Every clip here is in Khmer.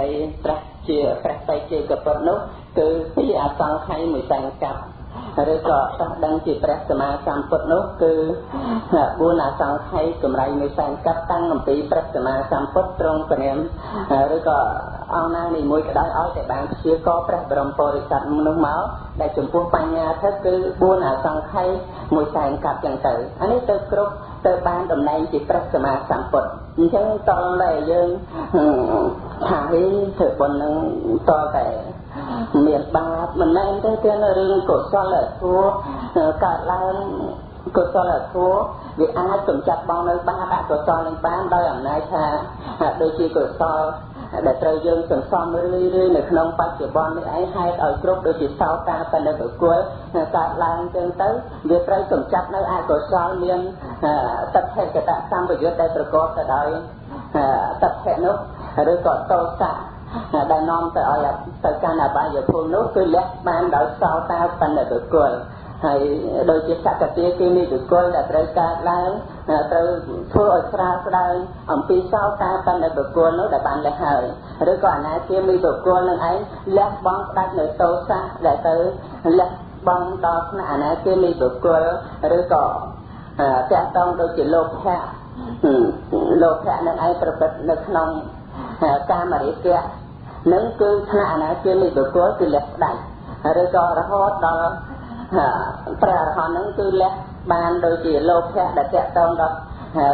ដើម្បីត្រាស់ជាព្រះតៃជាកពុទ្ធនោះគឺពីអសង្ខ័យមួយសង្កប្បឬក៏តោះដឹងជាព្រះសម្មាសម្ពុទ្ធនោះគឺ4អសង្ខ័យកម្រៃមួយសង្កត់តាំងអំពីព្រះសម្មាសម្ពុទ្ធត្រង់ព្រាមឬក៏អង្គណានីមួយក៏ដោយឲ្យតែបានព្យាករព្រះបរមពុរិស័ទនោះមកដែលចំពោះបញ្ញាទៅគឺ4អសង្ខ័យមួយសង្កត់ចឹងទៅអានេះទៅគ្រប់ទៅបានតំណែងជាព្រះសម្មាសម្ពុទ្ធអញ្ចឹងតលតែយើង ថាហេធ្វើបុណ្យនឹងតតែមានបាបមិនមែនទេទេរឿងកុសលធម៌កើតឡើងកុសលធម៌វាអាចកម្ចាត់បងនៅបាបអកុសលនឹងបានដោយអំណាចថាដូចជាកុសលដែលត្រូវយើងសន្សំរឿយរឿយនៅក្នុងបច្ចុប្បន្ននេះឯងហេតុឲ្យគ្រប់ដូចជាសោតាបនិកគុលកើតឡើងចឹងទៅវាត្រូវកម្ចាត់នៅអកុសលមានតថេកតសម្បយុទ្ធដែលប្រកបទៅដោយតថេនោះ ឬក៏តោសៈដែលនាំទៅឲ្យទៅកាន់អបាយភូមិនោះគឺលះបានដោយសោតាបណ្ឌិតគុលហើយដូចជាសកតិគឺនិគុលដែលត្រូវកើតឡើងត្រូវធ្វើឲ្យស្រាលស្ដើងអំពីសោតាបណ្ឌិតគុលនោះដែលបានលះហើយឬក៏អនាគាមីបុគ្គលនឹងឯងលះបង់ផ្ដាច់នៅតោសៈដែលទៅលះបង់ដល់ថ្នាក់អនាគាមីបុគ្គលឬក៏តាក់តងដូចជាលោភៈលោភៈនឹងឯងប្រព្រឹត្តនៅក្នុង កាមរិយៈនឹងគឺថ្នាក់អនាគាមីបុគ្គលគឺលះផ្ដាច់ឬក៏រហូតដល់ព្រះអរហន្តនឹងគឺលះបានដូចជាលោភៈដែលតកតងដល់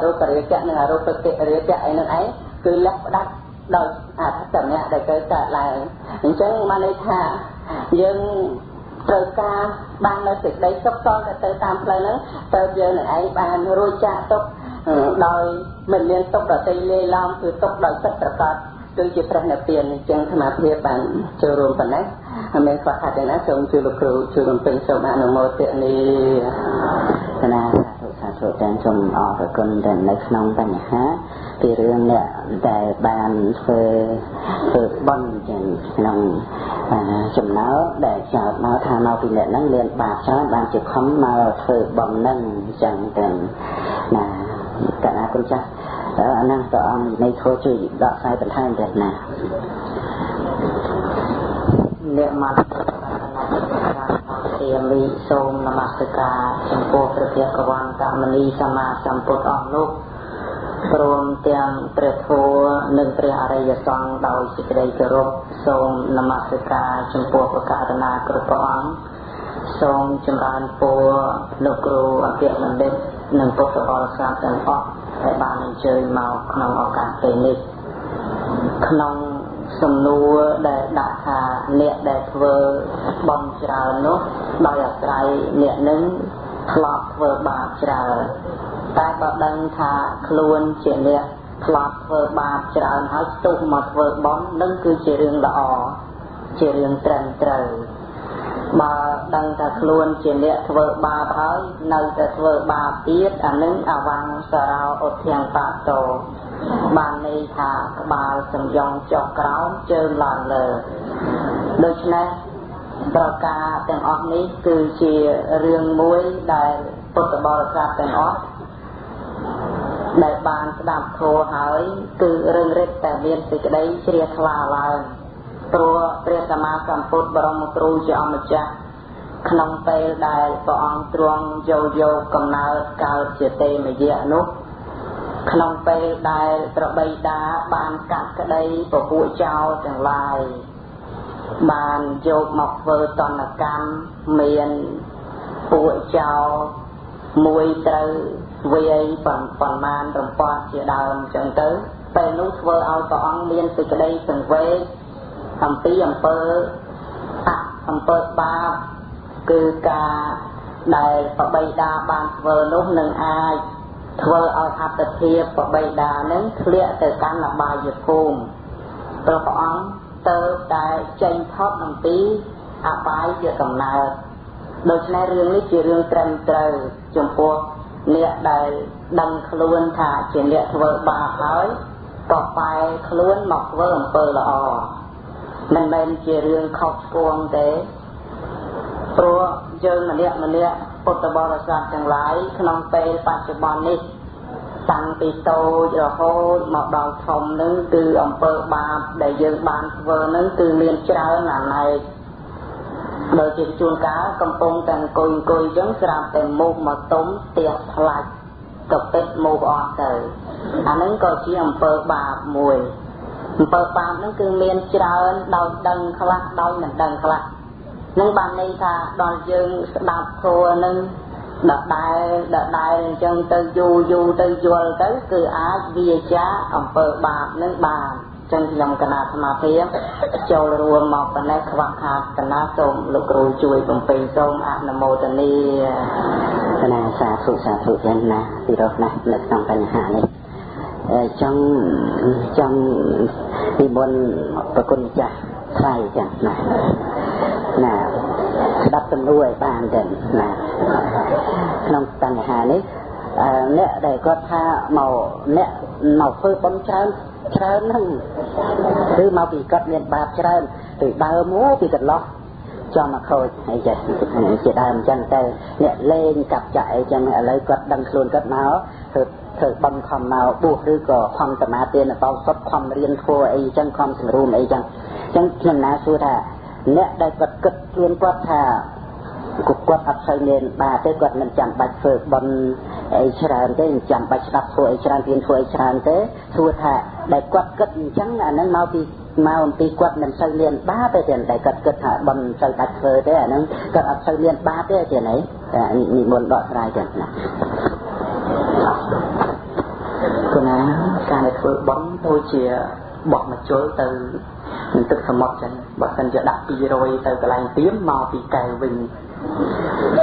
រូបរាជៈនិងអរូបតិរាជៈអីនឹងឯងគឺលះផ្ដាច់ដោយអធិសមៈដែលកើតកើតឡើងអញ្ចឹងមកន័យថាយើងត្រូវការបាននៅសេចក្តីសុខសល់ទៅតាមផ្លូវហ្នឹងទៅយើងនឹងឯងបានរួចចាកទុក ដោយមិនមានទុកដតីលេឡំគឺទុកដោយចិត្តប្រកបគឺជាព្រះនិព្វានអញ្ចឹងសមាធិបានចូលរួមប៉ុណ្ណេះហើយមានខ្វះខាតទេណាសូមជួយលោកគ្រូជួយរំពឹងសូមអនុមោទនីគណៈសាធុសាធុទាំងសូមអរគុណទៅនៅក្នុងបញ្ហាពីរឿងអ្នកដែលបានធ្វើធ្វើបន់ចឹងក្នុងចំណោដែលចោតមកថាមកពីអ្នកហ្នឹងមានបាបច្រើនបានជាខំមកធ្វើបន់ហ្នឹងចឹងទៅណា កណាគុណចាស់អាហ្នឹងព្រះអង្គនៃធោជួយដកស្រាយបន្ថែមទៀតណាអ្នកមកជាមីសូមនមស្ការចំពោះព្រះភគវន្តមនីសម្មាសម្ពុទ្ធអង្គនោះព្រមទាំងព្រះធម៌និងព្រះអរិយសង្ឃដោយសេចក្តីគោរពសូមនមស្ការចំពោះព្រះករុណាគ្រប់ព្រះអង្គសូមចម្រើនពរលោកគ្រូអគ្គបណ្ឌិត និងពុទ្ធបរិស័ទទាំងអស់ដែលបានអញ្ជើញមកក្នុងឱកាសពេលនេះក្នុងសំណួរដែលដាក់ថាអ្នកដែលធ្វើបន់ច្រើននោះដោយអាស្រ័យអ្នកនឹងធ្លាប់ធ្វើបាបច្រើនតែបើដឹងថាខ្លួនជាអ្នកធ្លាប់ធ្វើបាបច្រើនហើយស្ទុះមកធ្វើបន់នឹងគឺជារឿងល្អជារឿងត្រឹមត្រូវ បើដឹងថាខ្លួនជាអ្នកធ្វើបាបហើយនៅតែធ្វើបាបទៀតអានឹងអវង្សរោឧទ្យ៉ាងបាតោបានន័យថាក្បាលសំយងចុះក្រោមជើងឡើងលើដូច្នេះប្រការទាំងអស់នេះគឺជារឿងមួយដែលពុទ្ធបរិស័ទទាំងអស់ដែលបានស្ដាប់ធម៌ហើយ គឺរឿងរិទ្ធតែមានសេចក្តីជ្រះថ្លាឡើង ព្រោះព្រះសម្មាសម្ពុទ្ធបរមគ្រូជាអម្ចាស់ក្នុងពេលដែលព្រះអង្គទ្រង់យកយកកំណើតកើតជាទេមយៈនោះក្នុងពេលដែលត្របីតាបានកាត់ក្តីពពួកចោលទាំងឡាយបានយកមកធ្វើតនកម្មមានពួកចោលមួយត្រូវវាយប៉ុន្មានរំពាត់ជាដើមអញ្ចឹងទៅពេលនោះធ្វើឲ្យព្រះអង្គមានសេចក្តីសង្វេគ អំពីអំពើអអំពើបាបគឺការដែលបបៃតាបានធ្វើនោះនឹងអាចធ្វើឲ្យអត្តភាពបបៃតានឹងធ្លាក់ទៅកាន់អបាយភូមិព្រោះព្រះអង្គទៅតែចេញផុតអំពីអបាយជាកំណើតដូច្នេះរឿងនេះជារឿងត្រឹមត្រូវចំពោះអ្នកដែលដឹងខ្លួនថាជាអ្នកធ្វើបាបហើយក៏បែរខ្លួនមកធ្វើអំពើល្អ មិនមែនជារឿងខុសឆ្គងទេព្រោះយើងម្នាក់ម្នាក់ពុទ្ធបរិស័ទទាំងឡាយក្នុងពេលបច្ចុប្បន្ននេះតាំងពីតូចរហូតមកដល់ធំនឹងគឺអំពើបាបដែលយើងបានធ្វើនឹងគឺមានច្រើនអាណែកដោយជាជួនកាលកំពុងតែអង្គុយអង្គុយចឹងស្រាប់តែមុខមកទុំផ្ទះផ្លាច់ក៏ពេតមុខអស់ទៅអានឹងក៏ជាអំពើបាបមួយ អំពើបាបហ្នឹងគឺមានច្រើនដោយដឹងខ្លះដោយមិនដឹងខ្លះនឹងបានន័យថាដល់យើងស្ដាប់ធัวនឹងដដែលដដែលអញ្ចឹងទៅយូរយូរទៅយល់ទៅគឺអាចវាចាអំពើបាបនឹងបានចឹងខ្ញុំគណៈសមាធិចូលរួមមកប៉ុណ្ណេះខ្វះខាតកណាសូមលោកគ្រូជួយបំពេញសូមអនុមោទនាគណៈសាធុសាធុយ៉ាងណាពីរោះណាស់នៅក្នុងបញ្ហានេះ ចង់ចង់និមន្តប្រគុណចាស់ថ្លៃចឹងណាណាស្ដាប់ទំនួលឲ្យបានទៅណាក្នុងបញ្ហានេះអ្នកដែលគាត់ថាមកអ្នកមកធ្វើបុណ្យច្រើនច្រើនហ្នឹងគឺមកពីគាត់មានបាបច្រើនពីដើមមកពីកន្លោះចំមកខូចអីចេះជាដើមអញ្ចឹងទៅអ្នកលេងកាប់ចាក់អីចឹងឥឡូវគាត់ដឹងខ្លួនគាត់មកធ្វើ ធ្វើបំខំមកបួសឬក៏ខំសមាធិនៅបោសុតខំរៀនធ្វើអីចឹងខំសម្រួមអីចឹងអញ្ចឹងខ្ញុំណាសួរថាអ្នកដែលគាត់គិតខ្លួនគាត់ថាគាត់អត់សូវមានបាទទេគាត់មិនចាំបាច់ធ្វើបន់អីច្រើនទេមិនចាំបាច់ស្ដាប់ធ្វើអីច្រើនរៀនធ្វើអីច្រើនទេធួថាដែលគាត់គិតអញ្ចឹងអាហ្នឹងមកពីមកអំពីគាត់មិនសូវមានបាបទេទេតែគាត់គិតថាបន់សូវដាច់ធ្វើទេអាហ្នឹងគាត់អត់សូវមានបាបទេទេណៃនិមន្តដកស្រាយចឹងណាគណាការ ធ្វើបន់ដូចជាបោះមកជុលទៅនឹងទឹកសមុទ្រចឹងបើសិនជាដាក់200ទៅកន្លែងទៀមមកពីកែវវិញ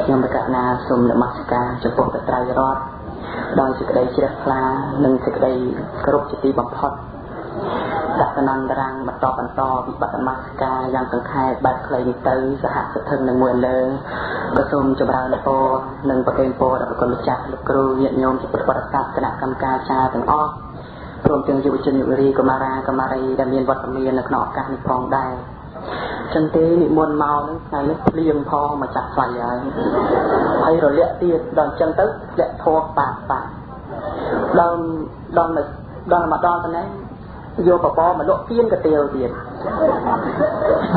ខ្ញុំបកណាសូមនមស្ការចំពោះតត្រៃរតដោយសេចក្តីជ្រះថ្លានិងសេចក្តីគោរពជាទីបំផុតដកណន្តរាំងបន្តបន្តវិបត្តិនមស្ការយ៉ាងសង្ខេបបែបខ្លីនេះទៅសហស្ថិននឹងមួយលើក៏សូមចម្រើនពរនិងប្រគេនពរដល់ប្រគុណម្ចាស់លោកគ្រូញាតិញោមជាពុទ្ធបរិស័ទគណៈកម្មការចាទាំងអស់ ព្រមទាំងយុវជនយុវរីកុមារាកុមារីដែលមានវត្តមាននៅក្នុងឱកាសនេះផងដែរចឹងទេនិមន្តមកហ្នឹងថ្ងៃនេះភ្លៀងផងមកចាក់ថ្លៃហើយហើយរលាក់ទៀតដល់ចឹងទៅធ្លាក់ធေါ်បាក់បាក់ដល់ដល់ដល់មកដល់ទៅនេះយកបបមកលក់ទៀនកាទៀវទៀត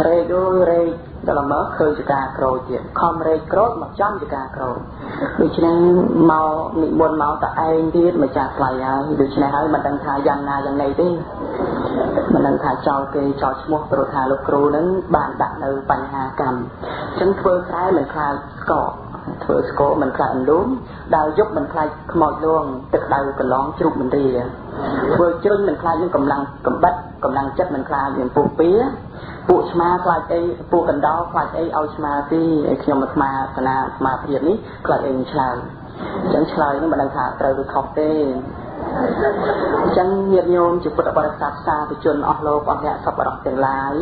រែកអើយរែក ដល់មកឃើញចកាក្រូចទៀតខំរែកក្រូចមកចំចកាក្រូចដូច្នេះមកនិមន្តមកតែឯងទៀតម្ចាស់ថ្លៃហើយដូច្នេះហើយមិនដឹងថាយ៉ាងណាយ៉ាងណីទេមិនដឹងថាចោលគេចោលឈ្មោះព្រោះថាលោកគ្រូនឹងបានដាក់នៅបញ្ហាកម្មអញ្ចឹងធ្វើខ្សែមិនខ្លាចស្កក ធ្វើស្គរមិនខ្លាចអន្លូមដើរយប់មិនខ្លាចខ្មោចលងទឹកដៅកន្លងជ្រូកមិនរីធ្វើជ្រុញមិនខ្លាចនឹងកម្លាំងកំបិតកម្លាំងចិត្តមិនខ្លាចនឹងពុះពៀពួកឆ្មាខ្លាចអីពួកកណ្ដោខ្លាចអីឲ្យឆ្មាទីខ្ញុំមកឆ្មាសនាឆ្មាភាពនេះខ្លាចអីឆ្លើយអញ្ចឹងឆ្លើយនឹងមិនដឹងថាត្រូវឬខុសទេអញ្ចឹងញាតិញោមជាពុទ្ធបរិស័ទសាធុជនអស់លោកអស់អ្នកសពរស់ទាំងឡាយ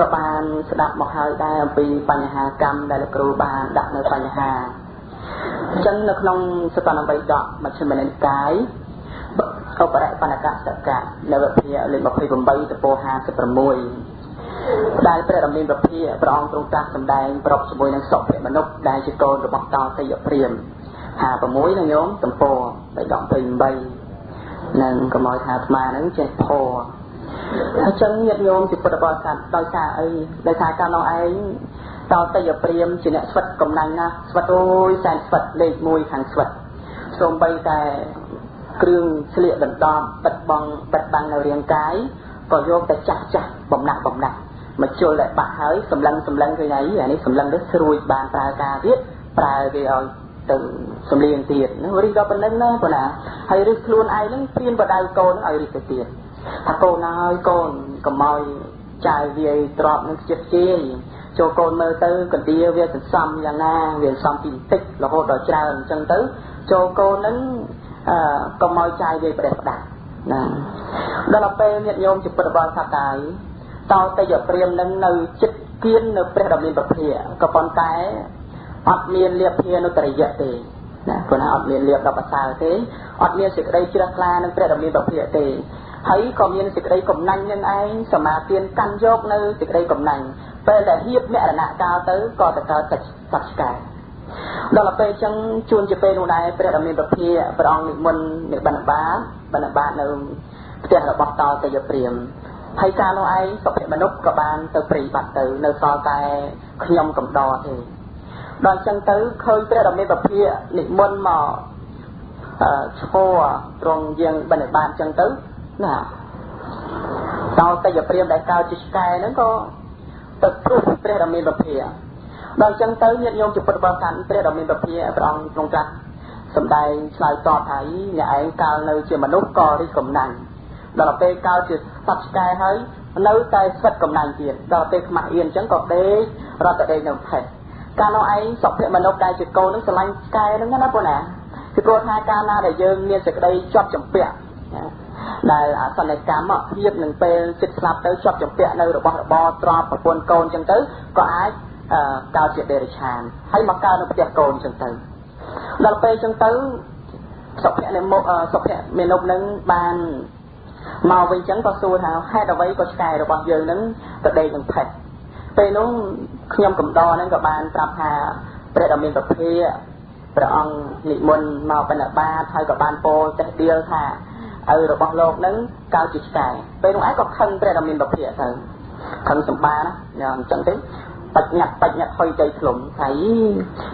ក៏បានស្ដាប់មកហើយដែរអំពីបញ្ហាកម្មដែលលោកគ្រូបានដាក់នៅបញ្ហាអញ្ចឹងនៅក្នុងសតនបៃដកមជ្ឈិមនិកាយឧបរិបណ្ណកសកៈនៅវិភាលេខ28តពោ56ដែលព្រះរាមាប្រភាព្រះអង្គទ្រង់ត្រាស់សម្ដែងប្រពជាមួយនឹងសុភមនុស្សដែលជាកូនរបស់តោតយព្រាម56ណាញោមតំពោបៃដក28នឹងកុំឲ្យថាអាត្មានឹងចេះផ អញ្ចឹងញាតិញោមជាពុទ្ធបរិស័ទដោយសារអីដោយសារកាលនោះឯងតតយព្រាមជាអ្នកស្វិតកំណាញ់ណាស្វិតអូយសែនស្វិតលេខ1ខាងស្វិតសូម្បីតែគ្រឿងស្លៀកដណ្ដប់បិទបង់បិទបាំងនៅរាងកាយក៏យកតែចាស់ចាស់បំណាក់បំណាក់មកជុលតែបាក់ហើយសម្លឹងសម្លឹងឃើញអីអានេះសម្លឹងនេះស្រួយបានប្រើការទៀតប្រើវាឲ្យទៅសំលៀងទៀតណារីដល់ប៉ុណ្្នឹងណាប៉ុណ្ណាហើយរឹសខ្លួនឯងហ្នឹងព្រៀនបដៅកូនឲ្យរឹសទៅទៀត ថាកូនហើយកូនកុំឲ្យចាយវាយទ្របនឹងចិត្តជាយចូលកូនមើលទៅកណ្ដៀវាសន្សំយ៉ាងណាវាសន្សំពីបន្តិចរហូតដល់ច្រើនអញ្ចឹងទៅចូលកូននឹងអឺកុំឲ្យចាយវាយប្រេះផ្ដាស់ណាដល់ពេលញាតិញោមជាពុទ្ធបរិស័ទដែរតោតយព្រាមនឹងនៅចិត្តគៀននៅព្រះដ៏មានប្រភាក៏ប៉ុន្តែអត់មានលៀបភានុតរិយៈទេណាព្រោះណាអត់មានលៀបដល់ប្រសើរទេអត់មានសេចក្តីជ្រះថ្លានឹងព្រះដ៏មានប្រភាទេ ហើយក៏មានសេចក្តីកំណាញ់នឹងឯងសមាទានកាន់យកនៅសេចក្តីកំណាញ់ពេលដែលហៀបមរណៈកាលទៅក៏ទៅកើតសត្វឆ្កែដល់ពេលអញ្ចឹងជួនជាពេលនោះដែរព្រះដ៏មានប្រភាព្រះអង្គនិមន្តនិបណ្ឌបាតបណ្ឌបាតនៅផ្ទះរបស់តោតយព្រាមហើយកាលនោះឯងសុភមនុស្សក៏បានទៅព្រីបាត់ទៅនៅសល់តែខ្ញុំកំដរទេដល់អញ្ចឹងទៅឃើញព្រះដ៏មានប្រភានិមន្តមកឈរត្រង់យើងបណ្ឌបាតអញ្ចឹងទៅ ណាតោតយព្រាមដែលកើតជាឆ្កែហ្នឹងក៏ទៅព្រោះព្រះដ៏មានប្រភាដល់អញ្ចឹងទៅញាតិញោមជាពុទ្ធបរិស័ទព្រះដ៏មានពភាព្រះអង្គទ្រង់ត្រាស់សម្ដែងឆ្លើយតបថាអ្នកឯងកាលនៅជាមនុស្សក៏រីកកំណាញ់ដល់ពេលកាលជាសត្វឆ្កែហើយនៅតែស្វិតកំណាញ់ទៀតដល់ពេលខ្មាស់អៀនអញ្ចឹងក៏ដេករត់តែដេកនៅផេះកាលនោះឯងសុភមនុស្សដែលជាកូននឹងស្រឡាញ់ឆ្កែហ្នឹងណាបងណាពីព្រោះថាកាលណាដែលយើងមានសេចក្តីជាប់ចម្ពាក់ ដែលអសន្នកម្មភាពនឹងពេលចិត្តស្លាប់ទៅជាប់ចម្ពាក់នៅរបស់របរទ្រព្យប្រពន្ធកូនអញ្ចឹងទៅក៏អាចកើតជាដេរឆានហើយមកកើតនៅផ្ទះកូនអញ្ចឹងទៅដល់ពេលអញ្ចឹងទៅសុភៈនិមុសុភៈមេនុបនឹងបានមកវិញអញ្ចឹងក៏សួរថាហេតុអ្វីក៏ឆ្កែរបស់យើងនឹងទៅដេកនឹងផេះពេលនោះខ្ញុំកំដរហ្នឹងក៏បានប្រាប់ថាព្រះដ៏មានប្រភាព្រះអង្គនិមន្តមកបណ្ឌបាតហើយក៏បានពោលតេះដៀលថា ឪរបស់លោកនឹងកើតជាឆ្កែពេលនោះឯងក៏ខឹងព្រះដ៏មានប្រភាទៅខឹងសម្បាណាអញ្ចឹងទេបញ្ញាបញ្ញាហុយใจធ្លុំថា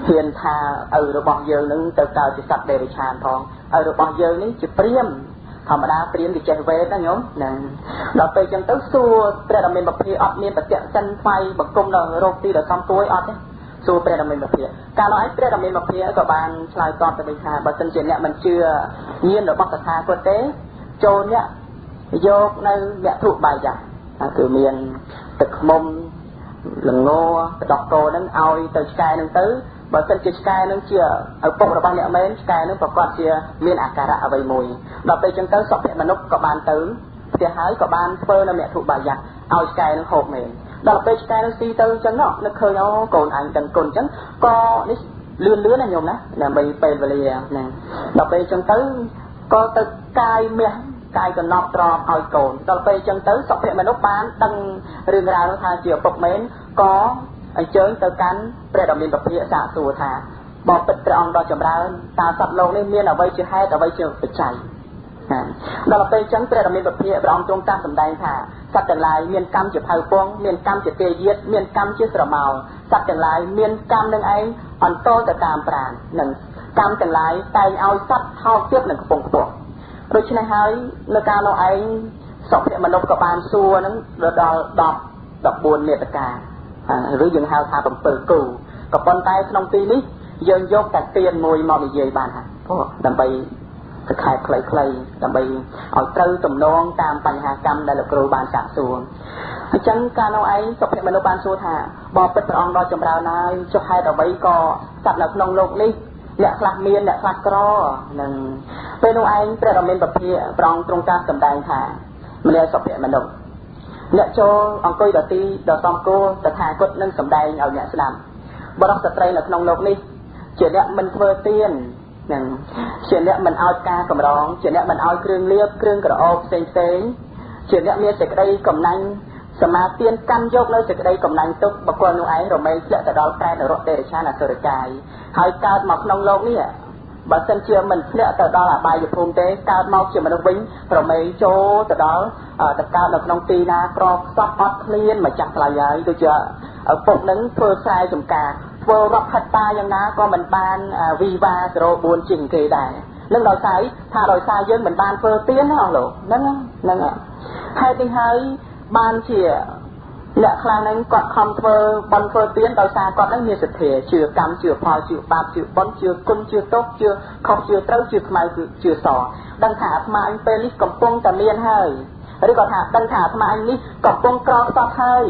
ហ៊ានថាឪរបស់យើងនឹងទៅកើតជាសត្វដេរឆានផងឪរបស់យើងនេះជាព្រាមធម្មតាព្រាមគេចេះវេទណាញោមហ្នឹងដល់ពេលចឹងទៅសួរព្រះដ៏មានពភាអត់មានបតិសិនថ្វាយបង្គំដល់រោគទីដល់សំទួយអត់ទេ សួរព្រះដ៏មានពភាកាលនោះឯងព្រះដ៏មានពភាក៏បានឆ្លើយតបទៅវិញថាបើសិនជាអ្នកមិនជឿញាណរបស់តថាគតទេចូលអ្នកយកនៅអ្នកធុបាយៈគឺមានទឹកខ្មុំល្ងកដោះកោហ្នឹងឲ្យទៅឆ្កែហ្នឹងទៅបើសិនជាឆ្កែហ្នឹងជាឪពុករបស់អ្នកមែនឆ្កែហ្នឹងប្រកាសជាមានអាការៈអ្វីមួយដល់ពេលចឹងទៅសុភមនុស្សក៏បានទៅផ្ទះហើយក៏បានធ្វើនៅមគ្គុបាយៈឲ្យឆ្កែហ្នឹងហូបមែន ដល់ពេលឆ្កែហ្នឹងស៊ីទៅចឹងនោះនឹកឃើញអូកូនអញទាំងគុណចឹងក៏នេះលឿនលឿនណាញោមណាដើម្បីពេលវេលាហ្នឹងដល់ពេលចឹងទៅក៏ទៅកាយមាសកាយកណប់ទ្រាំឲ្យកូនដល់ពេលអញ្ចឹងទៅសុភមនុស្សបានដឹងរឿងរ៉ាវនោះថាជាឪពុកមែនក៏អញ្ជើញទៅកាន់ព្រះដ៏មានពភាសាកសួរថាបបិទ្ធព្រះអង្គដ៏ចម្រើនតើសត្វលោកនេះមានអ្វីជាហេតុអ្វីជាបច្ច័យ ដល់ពេលអញ្ចឹងព្រះដ៏មានពភាព្រះអង្គទ្រង់តាំងសម្ដែងថាសត្វទាំងឡាយមានកម្មជាផៅពងមានកម្មជាទេយាតមានកម្មជាស្រមោលសត្វទាំងឡាយមានកម្មនឹងឯងអន្តរទៅតាមប្រាណនឹងកម្មទាំងឡាយតែងឲ្យសត្វថោកទៀតនឹងកំពុងខ្ពស់ដូច្នេះហើយនៅកាលនោះឯងសុភមនុស្សក៏បានសួរនឹងដល់10 14មេតកាឬយើងហៅថា7គូក៏ប៉ុន្តែក្នុងទីនេះយើងយកតែទៀនមួយមកនិយាយបានហើយព្រោះដើម្បី សខែខ្លីៗដើម្បីឲ្យត្រូវទំនងតាមបញ្ហាកម្មដែលលោកគ្រូបានសាកសួរអញ្ចឹងកាលនោះឯងសុភមនុស្សបានសួរថាបបិទ្ធព្រះអង្គដ៏ចម្រើនហើយចុះហេតុអ្វីក៏ស្ដាប់នៅក្នុងលោកនេះអ្នកខ្លះមានអ្នកខ្លះក្រនឹងពេលនោះឯងព្រះដ៏មានពភាប្រងទ្រង់ការសម្ដែងថាម្នាក់សុភមនុស្សអ្នកចូលអង្គុយដទីដ៏សំគួរតថាគតនឹងសម្ដែងឲ្យអ្នកស្ដាប់បរិសុទ្ធស្ត្រីនៅក្នុងលោកនេះជាអ្នកមិនធ្វើទៀន នឹងជាអ្នកមិនឲ្យការកម្រងជាអ្នកមិនឲ្យគ្រឿងលៀបគ្រឿងក្រអូបផ្សេងផ្សេងជាអ្នកមានសេចក្តីកំណាញ់សមាទានកាន់យកនៅសេចក្តីកំណាញ់ទុកបកលនោះឯងរមែងធ្លាក់ទៅដល់ប្រែនរកទេរឆានអសុរកាយហើយកើតមកក្នុងលោកនេះបើសិនជាមិនធ្លាក់ទៅដល់អបាយភូមិទេកើតមកជាមនុស្សវិញប្រមេចូលទៅដល់ទៅកើតនៅក្នុងទីណាក្រខ្សត់អត់ឃ្លានម្ចាស់ថ្លៃហើយដូចជាឪពុកនឹងធ្វើខ្សែចំការ ធ្វើរាប់ហិតតាយ៉ាងណាក៏មិនបានវីវ៉ា04ជាងគេដែរនឹងដោយសារថាដោយសារយើងមិនបានធ្វើទៀនណាអស់លោកហ្នឹងហ្នឹងហេតុនេះហើយបានជាអ្នកខ្លះហ្នឹងគាត់ខំធ្វើបន់ធ្វើទៀនដោយសារគាត់ហ្នឹងមានសទ្ធាជឿកម្មជឿផលជឿបាបជឿបន់ជឿគុណជឿទោសជឿខុសជឿត្រូវជឿខ្មៅជឿសដឹងថាអាត្មាអញពេលនេះកំពុងតែមានហើយឬក៏ថាដឹងថាអាត្មាអញនេះកំពុងក្រខ្សត់ហើយ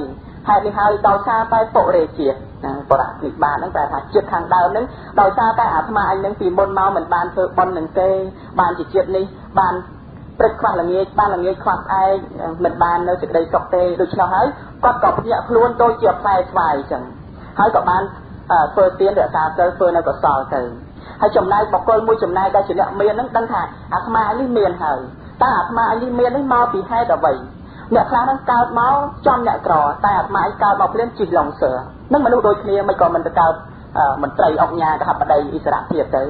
ហេតុនេះហើយដោយសារតែពុរិជាតិ ណាបរៈនិបាតហ្នឹងតែថាជាតិខាងដើមហ្នឹងដោយសារតែអាត្មាអញហ្នឹងពីមុនមកមិនបានធ្វើបន់នឹងទេបានជាជាតិនេះបានព្រឹកខ្វះល្ងាចបានល្ងាចខ្វះស្អែកមិនបាននៅសេចក្តីសុខទេដូច្នោះហើយគាត់ក៏ភ្ញាក់ខ្លួនទៅជាផ្លែស្វាយអញ្ចឹងហើយក៏បានធ្វើទានរក្សាទៅធ្វើនៅកសលទៅហើយចំណែកបកគលមួយចំណែកដែលជាអ្នកមានហ្នឹងដឹងថាអាត្មានេះមានហើយតើអាត្មានេះមាននេះមកពីហេតុអ្វី អ្នកខ្លះហ្នឹងកើតមកចំអ្នកក្រតែអាត្មាឯងកើតមកភ្លាមជិះឡុងសើនឹងមនុស្សដូចគ្នាមិនក៏មិនទៅកើតមន្ត្រីអង្គញាកហបតីអ៊ីស្រាអភាពទៅ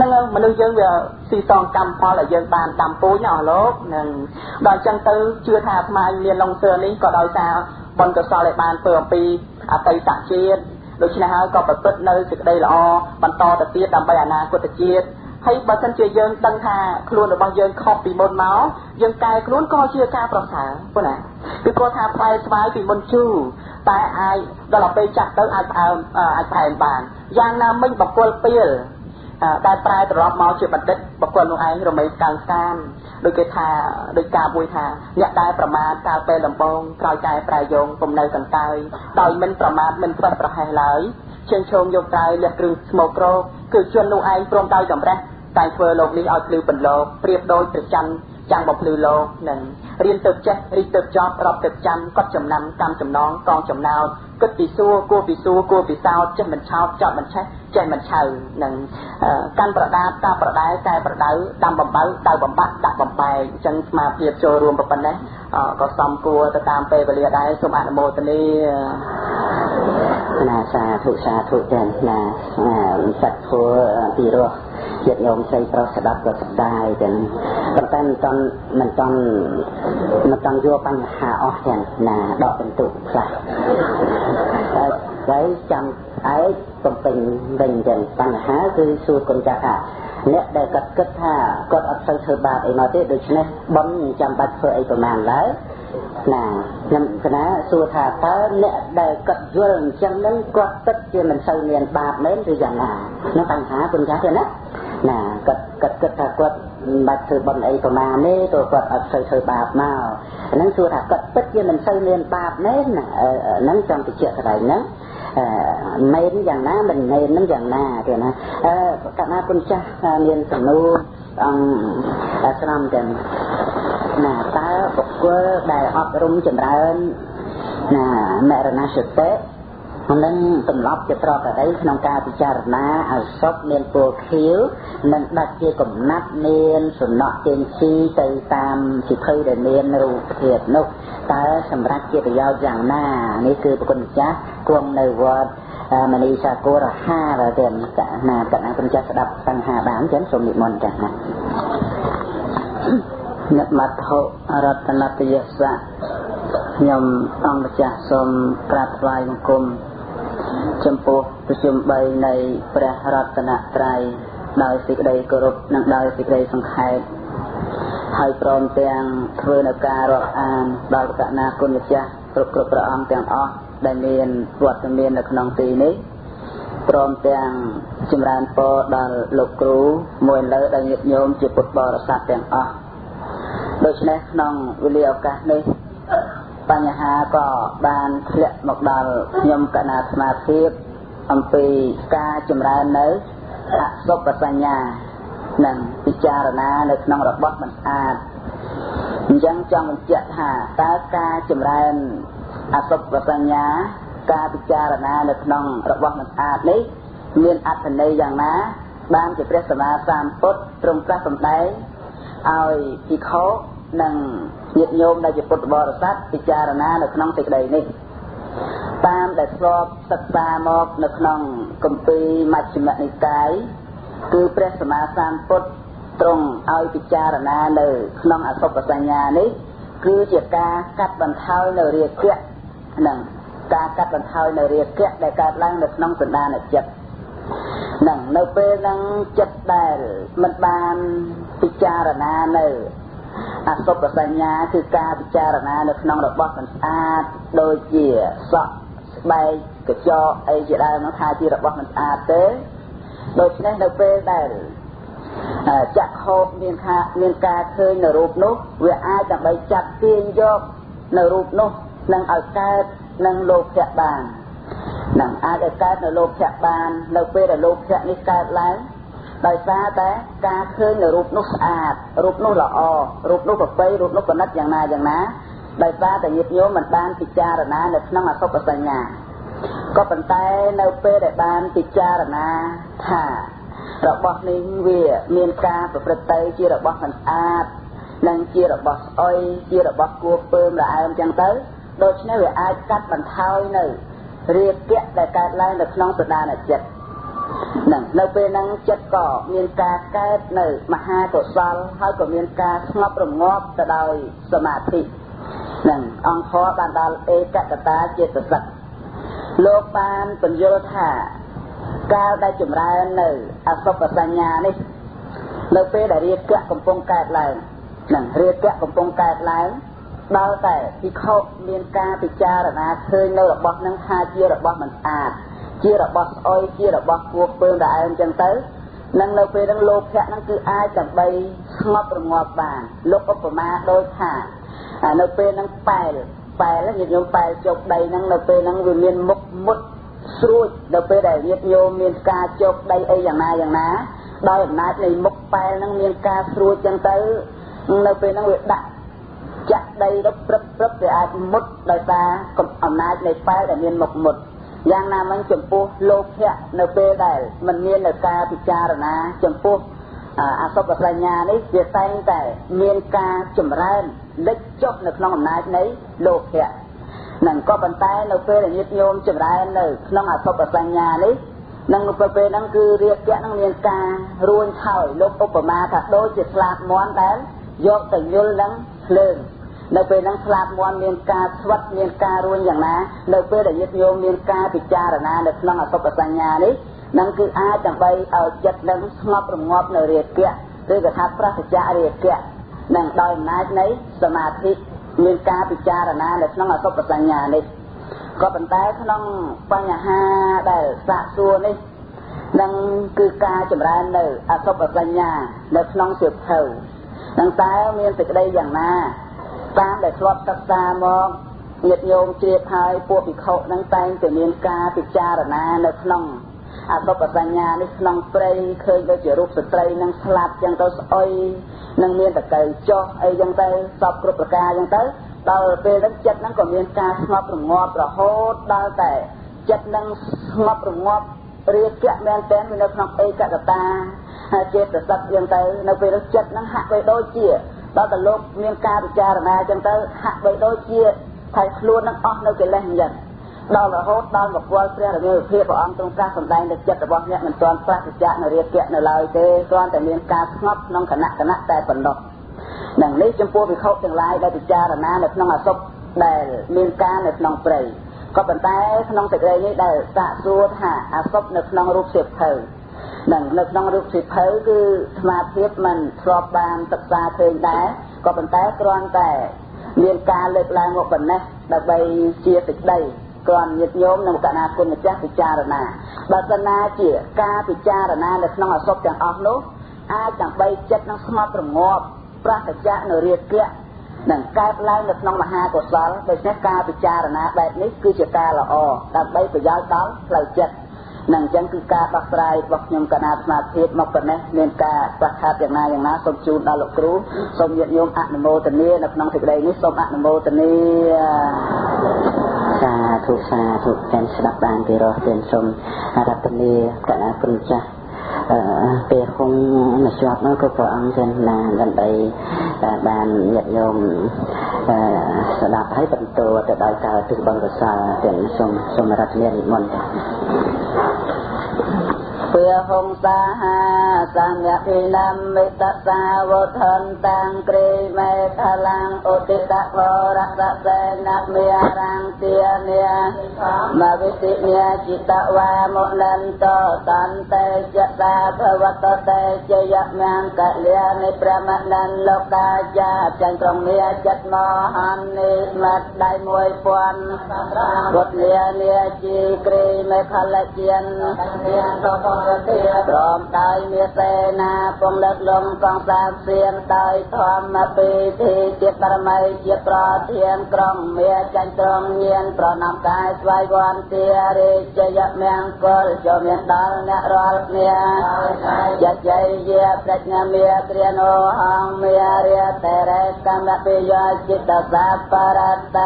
នឹងមនុស្សយើងវាស៊ីសងកម្មផលដែលយើងបានដាំពូជអស់លោកនឹងដល់អញ្ចឹងទៅជឿថាអាត្មាមានឡុងសឿនេះក៏ដោយសារបុណ្យកុសលដែលបានធ្វើអំពីអតីតជាតិដូច្នេះហើយក៏ប្រព្រឹត្តនៅសេចក្តីល្អបន្តទៅទៀតដើម្បីអនាគតជាតិ ហើយបើសិនជាយើងដឹងថាខ្លួនរបស់យើងខុសពីមុនមកយើងកែខ្លួនក៏ជាការប្រសើរប៉ុណ្ណាគឺគាត់ថាផ្លែស្វាយពីមុនជូរតែអាចដល់ពេលចាស់ទៅអាចផ្អើមអាចផ្អែមបានយ៉ាងណាមិញបកុលពីលដែលប្រែត្រឡប់មកជាបណ្ឌិតបកុលនោះឯងរមែងកាំងស្កានដូចគេថាដូចការមួយថាអ្នកដែលប្រមាថកាលពេលដំបងក្រោយកែប្រែយងពុំនៅកន្តើយដោយមិនប្រមាថមិនផ្ទះប្រហែសឡើយជើងឈោងយកត្រៃលះគ្រឿងស្មោកក្រោគឺជននោះឯងព្រមដោយតម្រេះ តែធ្វើលោកនេះឲ្យភ្លឺបន្លកប្រៀបដូចព្រះច័ន្ទចាំងបំភ្លឺលោកនឹងរៀនទៅចេះរីកទៅចប់រាប់ទៅចាំកត់ចំណាំកម្មចំណងកងចំណោតគិតពីសួរគួរពីសួរគួរពីសោតចេះមិនឆោតចប់មិនឆេះចេះមិនឆៅនឹងកាន់ប្រដាបតាប្រដែកែប្រដៅដាំបំបៅដៅបំបាក់ដាក់បំបែកអញ្ចឹងស្មារតីចូលរួមប៉ុណ្ណេះក៏សំគួរទៅតាមពេលវេលាដែរសូមអនុមោទនាណាសាធុសាធុទាំងណាសត្វធัวពីរោះ ជាតិញោមស្រីប្រុសស្ដាប់ក៏ស្ដាយទាំងប៉ុន្តែមិនតន់មិនតន់មិនតន់យកបញ្ហាអស់ទាំងណាដកបន្ទុកខ្លះហើយចាំឯងកំពេញវិញទាំងបញ្ហាគឺសួរគុណចាស់ថា អ្នកដែលគាត់គិតថាគាត់អត់សូវធ្វើបាបអីមកទេដូច្នេះបំចាំបាច់ធ្វើអីប្រមាណឡើយណាខ្ញុំកណាសួរថាតើអ្នកដែលគាត់យល់អញ្ចឹងនឹងគាត់ពិតជាមិនសូវមានបាបមែនឬយ៉ាងណានឹងបញ្ហាគុណចាស់ទេណាណាគាត់គាត់គិតថាគាត់មិនបាច់ធ្វើបន់អីប្រមាណទេព្រោះគាត់អត់សូវធ្វើបាបមកហ្នឹងសួរថាគាត់ពិតជាមិនសូវមានបាបមែនហ្នឹងចង់បញ្ជាក់កន្លែងហ្នឹង មែនយ៉ាងណាមិនមែននឹងយ៉ាងណាទេណាអឺកណាគុណចាស់មានសំណួរអង្គស្រាំទាំងណាតើបុគ្គលដែលអប់រំចម្រើនណាមរណសតិនឹងសម្លប់ជាប្រកបដីក្នុងការពិចារណាឲ្យសុខមានពណ៌ខៀវនិងដាច់ជាកំណាត់មានសំណក់ទៀនស៊ីទៅតាមសិភៅដែលមានរូបធាតុនោះតើសម្រាប់ជាប្រយោជន៍យ៉ាងណានេះគឺប្រគុណម្ចាស់ គង់នៅវត្តមនីសាគរហាដល់ទៀតណាកណ្ណាគុណចាស់ស្ដាប់បញ្ហាបានចឹងសូមនិមន្តចាស់ណាអ្នកមត្ថុរតនតយស័កខ្ញុំអង្គម្ចាស់សូមក្រាបថ្វាយបង្គំចំពោះប្រជុំ3នៃព្រះរតនត្រ័យដោយសេចក្តីគោរពនិងដោយសេចក្តីសង្ខេបហើយព្រមទាំងធ្វើនៅការរាប់អានដល់កណាគុណម្ចាស់គ្រប់គ្រប់ព្រះអង្គទាំងអស់ ដែលមានវត្តមាននៅក្នុងទីនេះព្រមទាំងចម្រើនពរដល់លោកគ្រូមួយលើដែលញាតិញោមជាពុទ្ធបរិស័ទទាំងអស់ដូច្នេះក្នុងវេលាឱកាសនេះបញ្ហាក៏បានធ្លាក់មកដល់ខ្ញុំកណាស្មាភាពអំពីការចម្រើននៅអសុបសញ្ញានិងពិចារណានៅក្នុងរបស់មិនស្អាតអញ្ចឹងចង់បញ្ជាក់ថាតើការចម្រើន អសុបសញ្ញា ការពិចារណានៅក្នុងរបស់មិនស្អាតនេះមានអត្ថន័យយ៉ាងណា បានជាព្រះសម្មាសម្ពុទ្ធទ្រង់ត្រាស់សម្ដែងឲ្យភិក្ខុនិងញាតិញោមដែលជាពុទ្ធបរិស័ទពិចារណានៅក្នុងសេចក្តីនេះតាមដែលធ្លាប់សិក្សាមកនៅក្នុងគម្ពីរមជ្ឈិមនិកាយគឺព្រះសម្មាសម្ពុទ្ធទ្រង់ឲ្យពិចារណានៅក្នុងអសុបសញ្ញានេះគឺជាការកាត់បន្ថយនៅរាគៈ និងការកាត់បន្ថយនៅរាគៈដែលកើតឡើងនៅក្នុងសន្តានចិត្តនឹងនៅពេលហ្នឹងចិត្តដែលមិនបានពិចារណានៅអសុបសញ្ញាគឺការពិចារណានៅក្នុងរបស់មិនស្អាតដូចជាសក់ស្បែកកញ្ចក់អីជាដើមនោះថាជារបស់មិនស្អាតទេដូច្នេះនៅពេលដែលចាក់ខោបមានខាមានការឃើញនៅរូបនោះវាអាចដើម្បីចាត់ទាញយកនៅរូបនោះ នឹងឲ្យកើតនឹងលោភៈបាននឹងអាចឲ្យកើតនៅលោភៈបាន នៅពេលដែលលោភៈនេះកើតឡើងដោយសារតែការឃើញនៅរូបនោះស្អាតរូបនោះល្អរូបនោះប្រពៃរូបនោះប្រណិតយ៉ាងណាយ៉ាងណាដោយសារតែញាតិញោមមិនបានពិចារណានៅក្នុងអសុបសញ្ញាក៏ប៉ុន្តែនៅពេលដែលបានពិចារណាថារបស់នេះវាមានការប្រព្រឹត្តទៅជារបស់មិនស្អាតនិងជារបស់ស្អុយជារបស់គួរពើមរអើមចឹងទៅ ដូច្នេះវាអាចកាត់បន្ថយនៅរាគៈដែលកើតឡើងនៅក្នុងសដានចិត្តហ្នឹងនៅពេលហ្នឹងចិត្តក៏មានការកើតនៅមហាកុសលហើយក៏មានការស្ងប់រងាប់ទៅដោយសមាធិហ្នឹងអង្គធម៌បានដល់ឯកកតាចេតសិកលោកបានបញ្យល់ថាកាលដែលចម្រើននៅអសុភសញ្ញានេះនៅពេលដែលរាគៈកំពុងកើតឡើងនឹងរាគៈកំពុងកើតឡើង ដល់តែពិខុមានការពិចារណាឃើញនៅរបស់នឹងថាជារបស់មិនស្អាតជារបស់ស្អុយជារបស់គួរពើដែលអញ្ចឹងទៅនឹងនៅពេលហ្នឹងលោភៈហ្នឹងគឺអាចដើម្បីស្ងប់រងាប់បានលោកឧបមាដូចថានៅពេលហ្នឹងប៉ែលប៉ែលញាតិញោមប៉ែលជោគដីហ្នឹងនៅពេលហ្នឹងវាមានមុខមុតស្រួចនៅពេលដែលញាតិញោមមានការជោគដីអីយ៉ាងណាយ៉ាងណាដោយអំណាចនៃមុខប៉ែលហ្នឹងមានការស្រួចចឹងទៅនៅពេលហ្នឹងវាដាក់ ចាក់ដីទៅព្រឹបព្រឹបវាអាចមុតដោយសារអំណាចនៃប៉ែលដែលមានមុខមុតយ៉ាងណាមិញចំពោះលោភៈនៅពេលដែលมันមាននៅការពិចារណាចំពោះអសុភសញ្ញានេះវាតែងតែមានការចម្រើនលិចចុះនៅក្នុងអំណាចនៃលោភៈនឹងក៏ប៉ុន្តែនៅពេលដែលញាតិញោមចម្រើននៅក្នុងអសុភសញ្ញានេះនឹងនៅពេលហ្នឹងគឺរាគៈនឹងមានការរួញឆោយលោកឧបមាថាដូចជាស្លាបមន់ដែលយកទៅយល់នឹងភ្លើង នៅពេលហ្នឹងស្លាប់មន់មានការស្វិតមានការរួញយ៉ាងណា នៅពេលដែលញាតិញោមមានការពិចារណានៅក្នុងអសុភសញ្ញានេះនឹងគឺអាចដើម្បីឲ្យចិត្តនឹងស្ងប់រងាប់នៅរាគៈឬក៏ថាប្រសិទ្ធៈរាគៈនឹងដោយអំណាចនៃសមាធិមានការពិចារណានៅក្នុងអសុភសញ្ញានេះក៏ប៉ុន្តែក្នុងបញ្ហាដែលសាកសួរនេះនឹងគឺការចម្រើននៅអសុភសញ្ញានៅក្នុងសិភៅនឹងតើមានសេចក្តីយ៉ាងណា តាមដែលធ្លាប់សិក្សាមកញាតិញោមជ្រាបហើយពួកភិក្ខុនឹងតែងតែមានការពិចារណានៅក្នុងអបបសញ្ញានេះក្នុងព្រៃឃើញដូចជារូបស្ត្រីនឹងស្លាប់ចឹងទៅស្អុយនឹងមានតកៅចុះអីចឹងទៅសពគ្រប់ប្រការចឹងទៅដល់ពេលហ្នឹងចិត្តហ្នឹងក៏មានការស្ងប់រងាប់រហូតដល់តែចិត្តហ្នឹងស្ងប់រងាប់រាគៈមែនតែននៅក្នុងឯកកតាហើយចេតសិកចឹងទៅនៅពេលនោះចិត្តហ្នឹងហាក់បីដូចជា ដល់តែលោកមានការពិចារណាចឹងទៅហាក់បីដូចជាថាខ្លួននឹងអស់នៅកិលេសអញ្ចឹងដល់រហូតដល់មកពលព្រះរាមាវិភាព្រះអង្គទ្រង់ត្រាស់សម្ដែងទៅចិត្តរបស់អ្នកមិនទាន់ប្រតិចៈនៅរាគៈនៅឡើយទេគ្រាន់តែមានការស្ងប់ក្នុងគណៈគណៈតែប៉ុណ្ណោះនឹងនេះចំពោះវិខុទាំងឡាយដែលពិចារណានៅក្នុងអសុបដែលមានការនៅក្នុងព្រៃក៏ប៉ុន្តែក្នុងសេចក្តីនេះដែលសាកសួរថាអសុបនៅក្នុងរូបសិភៅ នឹងនៅក្នុងរូបសិភៅគឺស្មារតីมันធ្លាប់បានសិក្សាឃើញដែរក៏ប៉ុន្តែគ្រាន់តែមានការលើកឡើងមកប៉ុណ្ណេះដើម្បីជាសេចក្តីគ្រាន់ញាតិញោមនិងកណាគុណម្ចាស់ពិចារណាបើសិនណាជាការពិចារណានៅក្នុងអសុបទាំងអស់នោះអាចដើម្បីចិត្តនឹងស្ងប់រងាប់ប្រសិទ្ធៈនៅរាគៈនឹងកើតឡើងនៅក្នុងមហាកុសលដូច្នេះការពិចារណាបែបនេះគឺជាការល្អដើម្បីប្រយោជន៍ដល់ផ្លូវចិត្ត នឹងអញ្ចឹងគឺការដោះស្រាយរបស់ខ្ញុំកណាស្មារតីមកប៉ុណ្ណេះមានការប្រកាសយ៉ាងណាយ៉ាងណាសូមជូនដល់លោកគ្រូសូមញាតិញោមអនុមោទនានៅក្នុងសេចក្តីនេះសូមអនុមោទនាសាធុសាធុទាំងស្ដាប់បានពីរោះទាំងសូមរតនាកណាគុណចាស់ពេលគង់មកជាប់នោះក៏ព្រះអង្គចឹងណាដើម្បីបានញាតិញោមស្ដាប់ហើយបន្តទៅដល់ការទិសបង្គសលទាំងសូមសូមរតនានិមន្ត ពាហងសាហាសញ្ញពិនំមិតសាវថនតាំងគ្រីមេខលាំងឧទិតវរសសេនមេរាំងទានាមវិសិញាចិត្តវាមុនន្តតន្តេចតាភវតតេជយមង្គកលយានិប្រមណនលោកាចាចាញ់ត្រង់មាចិត្តមហននិស្មត់ដៃមួយពាន់ពុទ្ធលានាជីគ្រីមេខលជានព្រមដោយមេសេនាពងដឹកលំកងសាសៀនដោយធម្មពីធីជាបរមីជាប្រធានក្រុងមេចាញ់ត្រង់ញៀនប្រណំកាយស្វ័យវន្តារាជយមង្គលចូលមានដល់អ្នករាល់គ្នាយជ័យជាប្រាជ្ញាមេគ្រានោហងមេរិយតេរេកម្មពិយោចិត្តសាបរតាំងបរំបណា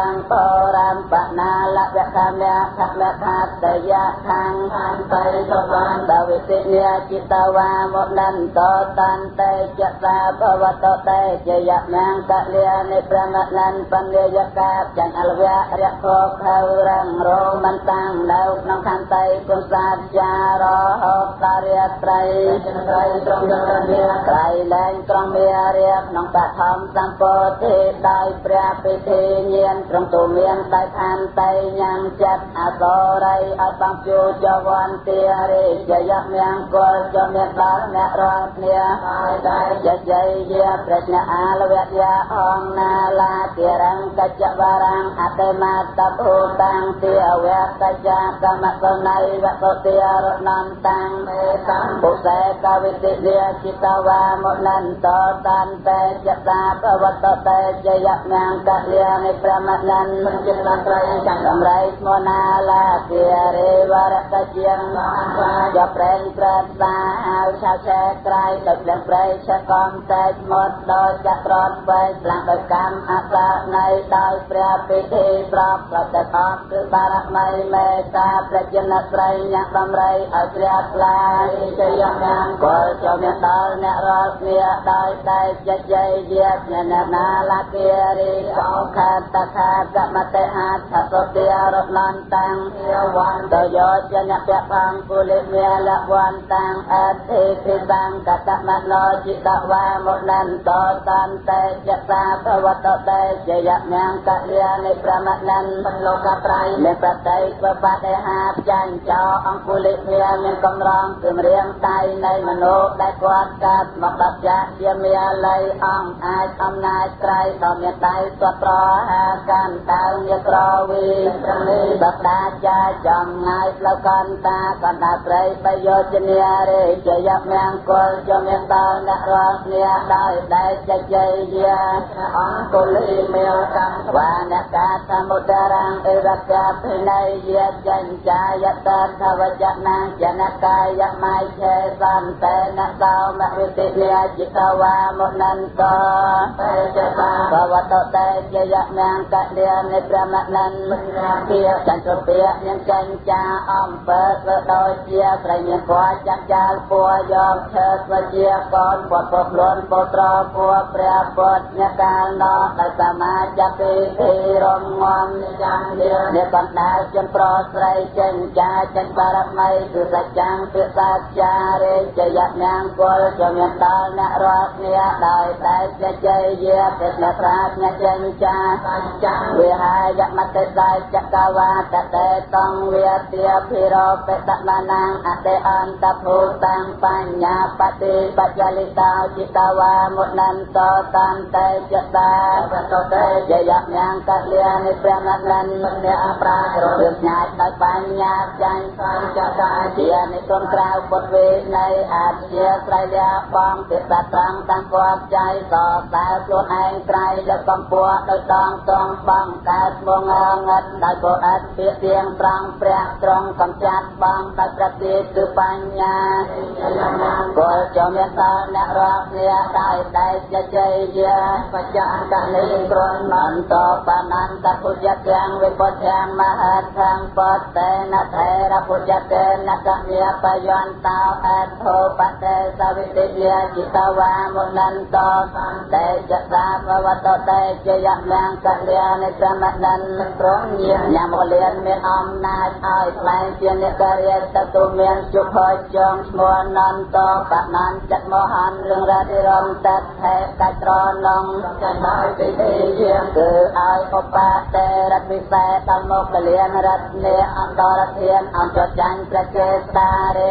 លវខមៈខមៈខាតយៈខាងអន្តៃសបានដវវិទិញាចិត្តវាមុនន្តតន្តេចសាភវតតេជយមាំកលិនិប្រមលនបញ្ញយកាចង្អលវៈរៈខោខៅរងរោមិនតាំងនៅក្នុងខន្តីគុណសាចារហោតារិយត្រីចន្ត្រីត្រង់ត្រង់មានក្រៃលែងត្រង់មានរៀបក្នុងបឋមសម្ពោធិដោយព្រះពិធីញានត្រង់ទូមានដោយខន្តីញ៉ាំចិត្តអសរិយឲ្យបងជួចវន្ទារិយយមង្គលចំមានដល់អ្នករាល់គ្នាហើយដែលចជ័យយាប្រជ្ញាអាលវៈយាអងណាឡាតិរង្កច្ចវរង្អតិមតភូតាំងទាវៈកច្ចាកម្មសន័យវៈពុទារណន្តាំងមេសម្ពុសេកវិទិយាចិត្តវាមុនន្តតន្តេចតាភវតតេជយមង្គកលិនិប្រមនន្ទចិត្តត្រៃចង្រៃស្មនាឡាទារិវរកជាងមហាយកប្រេងប្រែសាហើយឆាឆែក្រៃដោយផ្លឹងប្រៃឆកំតែកមុតដោយចត្រនវែងផ្លាំងដោយកម្មអសានៃដោយព្រះពិធីប្រពប្រតិបត្តិគឺបារមីមេតាប្រជាណស្រីញ៉ាំបំរៃឲ្យជ្រះថ្លាជ័យយ៉ាងកលចូលមានដល់អ្នករាល់គ្នាដោយតែចិត្តជ័យជាអ្នកណាលាគិរិកោខតខាកម្មតិហាថសតិរណន្តាំងវន្តយោចនៈពំគុលិមេលវន្តាំងអធិភិតាំងកតមនោចិត្តវាមុនន្តតន្តេចតាភវតតេជយមង្គកលិនិប្រមនន្ទលោកត្រៃមេប្រតិបបដេហាចាញ់ចោអង្គុលិមេមានកំរងគឺរៀងដៃនៃមនុស្សដែលគាត់កាត់មកបច្ចៈជាមានល័យអង្គអាចអំណាចត្រៃដ៏មានដៃស្វត្រហាកាន់តៅញាក្រវីប្រលីបដាចាចំងាយផ្លូវកន្តាកណ្ដាព្រៃបយោជនារិជយមង្គលចំមានដល់អ្នករាល់គ្នាដោយដែលចជ័យយាអង្គុលិមេកម្មវានកាសមុទ្រាងអេវកាភិន័យយាចិញ្ចាយតថវចនាចនកាយមៃឆេសន្តេនសោមវិទិយាចិត្តវាមុនន្តតេចតាបវតតេជយមង្គកលិនិប្រមនន្ទាចន្ទពាមានចិញ្ចាអំពើធ្វើដោយជាប្រញ្ញាពណ៌ចាក់ចាលពួរយកឈើស្វជាកូនពុទ្ធពុទ្ធលួនពុត្រពួរព្រះពុទ្ធញកាលណោដែលសមាជពិធីរំងំនិចាំលាអ្នកបណ្ដាលជនប្រុសស្រីចិញ្ចាចិញ្បារមីគឺសច្ចាំពិសាចារិជយមង្គលជំនាញដល់អ្នករាល់គ្នាដោយតែជាជ័យយាពិស្នប្រាជ្ញាចិញ្ចាសច្ចាំវិហាយមតិស័យចកវាតតេតងវាទាភិរោបេតបានាងអតិអន្តភូតាំងបញ្ញាបតិបច្ចលិតោចិត្តវាមុនន្តតន្តេចតាបតតេជយមង្គកលិនិព្រះនន្ទអ្នកប្រាជ្ញរឿងញ៉ាយដោយបញ្ញាចាញ់សញ្ចកាជានិគុណក្រៅពុទ្ធវេនៃអាជាស្រ័យលាបងទិសត្រង់តាំងគាត់ចៃសតែខ្លួនឯងក្រៃលើកំពួរដោយតងតងបងកើតមកងឹតដោយពុទ្ធអតិទៀងត្រង់ព្រះត្រង់កំចាត់បងដោយប្រតិគឺបញ្ញាគលចំមានដល់អ្នករាល់គ្នាដោយតែជ័យយាបច្ចៈកនិក្រណន្តបានន្តពុទ្ធទាំងវិពុទ្ធទាំងមហេទាំងបតេនថេរពុទ្ធតេនកមាបយន្តោអធោបតេសវិទិយាចិត្តវាមុនន្តសន្តេចសាភវតតេជយមង្គកលិនិក្រមនន្ទព្រមញាញមលៀនមានអំណាចឲ្យខ្លែងជាអ្នកករិយតទុមានជុភចងឈ្មោះនន្តបណន្ទចិត្តមហានរឿងរាតិរមតថេកាច់ត្រនងចំណោយពិធីជាគឺឲ្យឧបតេរតវិសេដល់មកលៀនរតនេអន្តរធានអង្គចាញ់ប្រជេស្តារេ